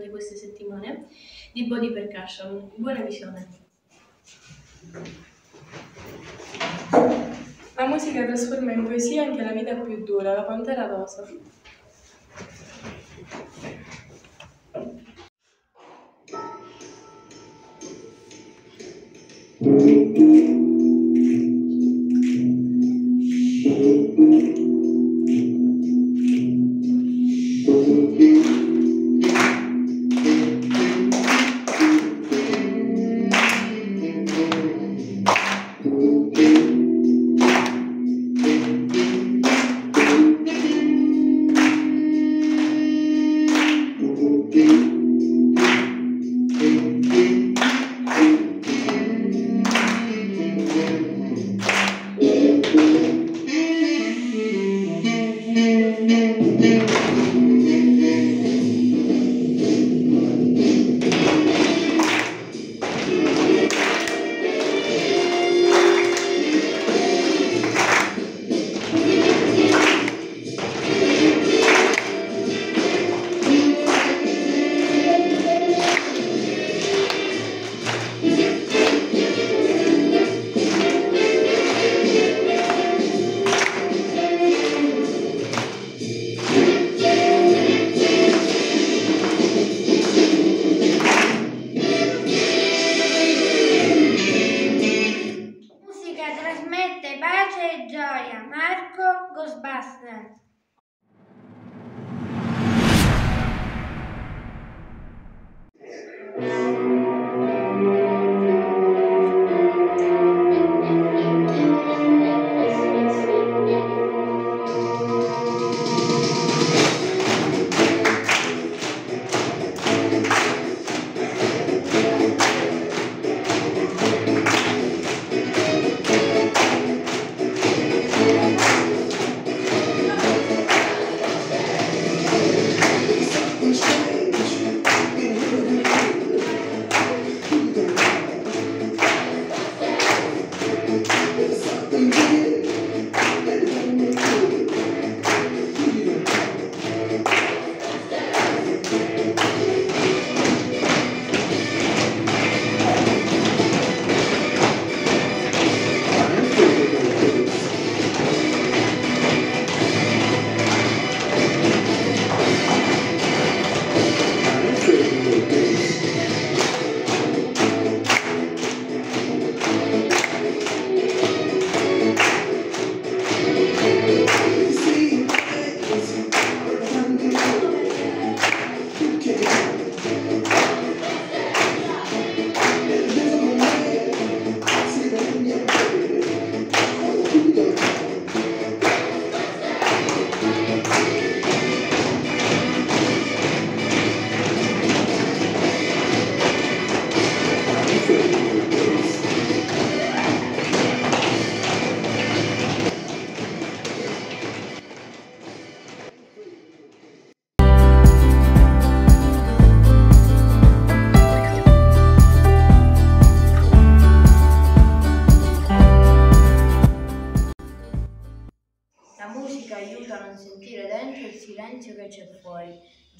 durante queste settimane di body percussion. Buona visione! La musica trasforma in poesia anche la vita più dura, la pantera rosa.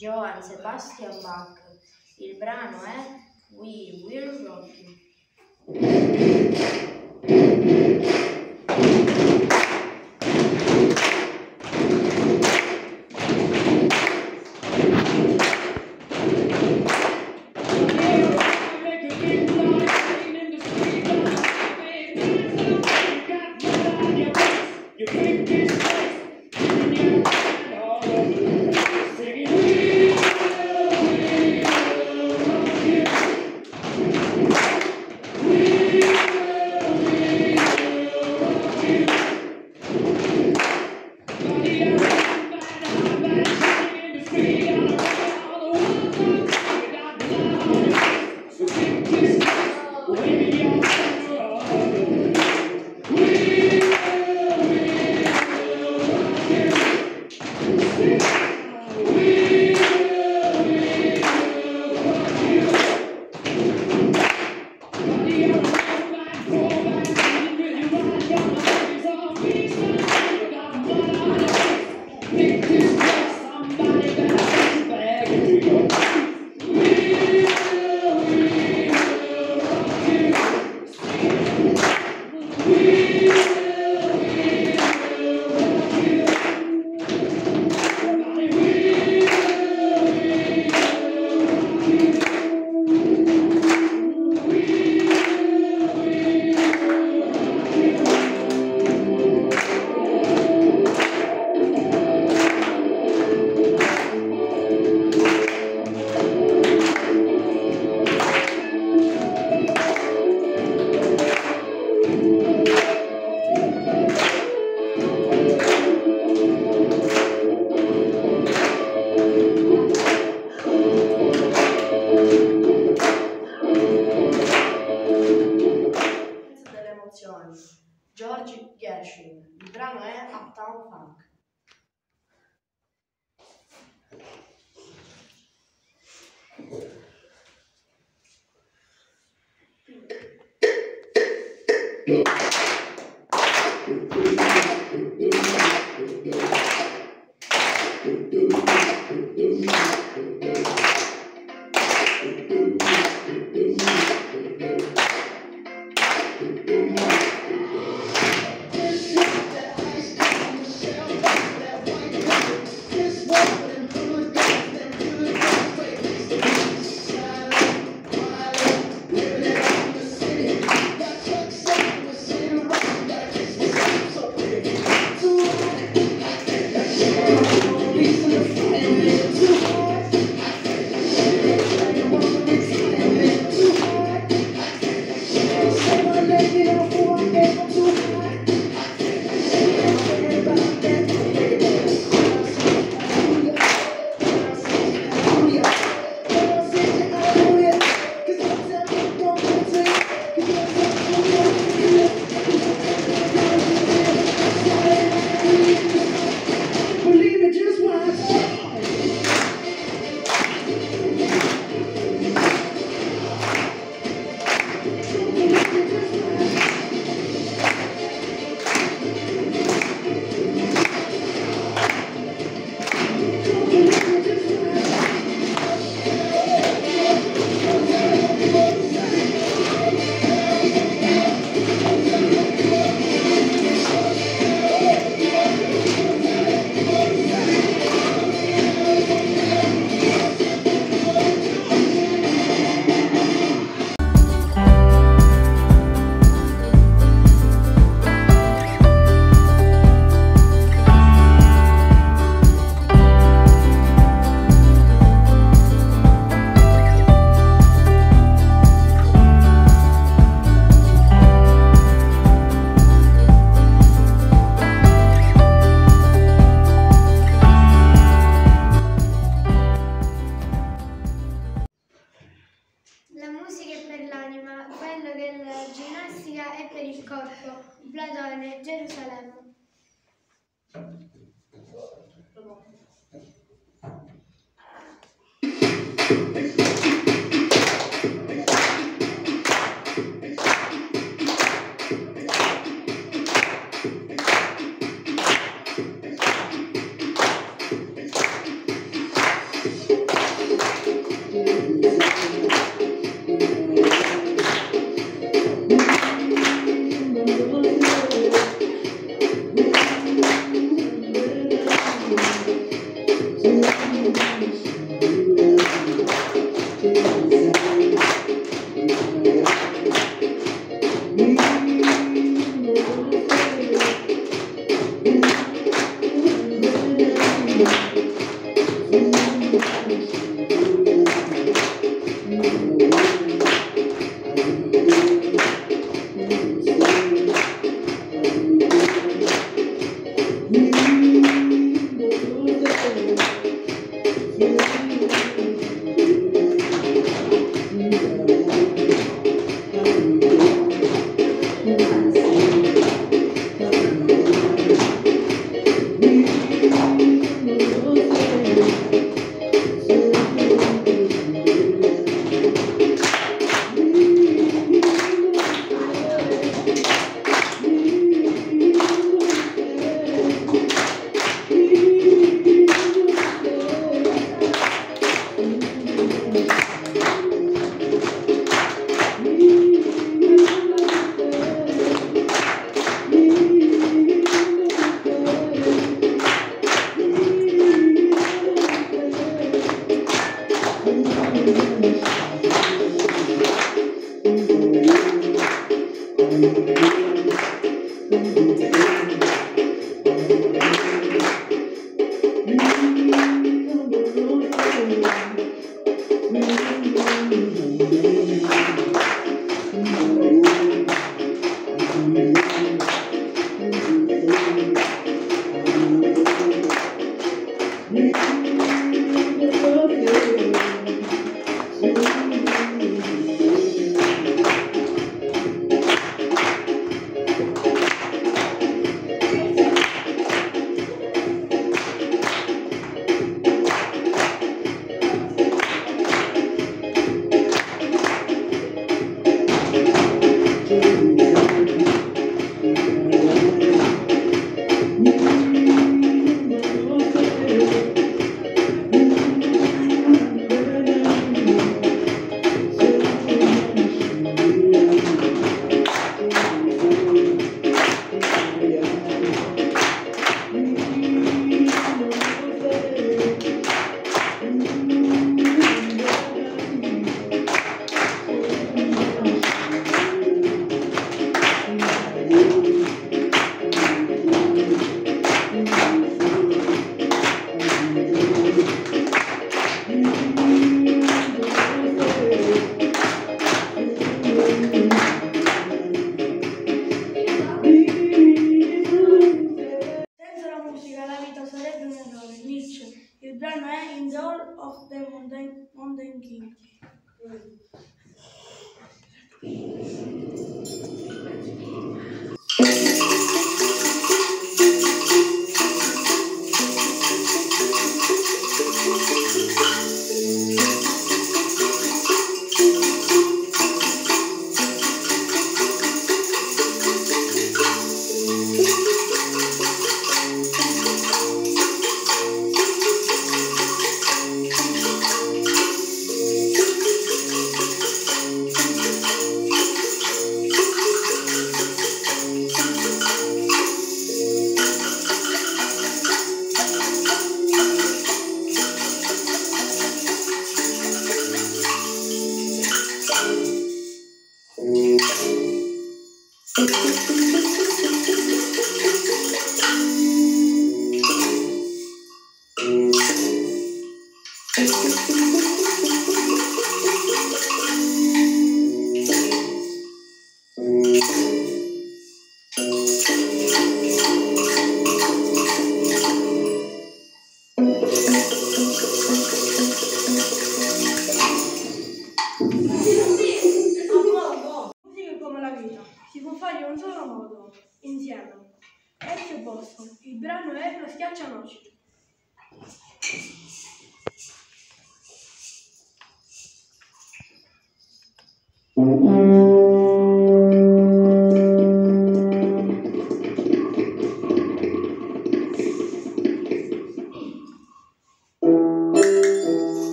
Johann Sebastian Bach. Il brano è We Will Rock You. anos, George Gershwin, brano é Uptown Funk.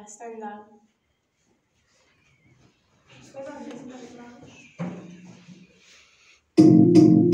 Western lang. Let's go back to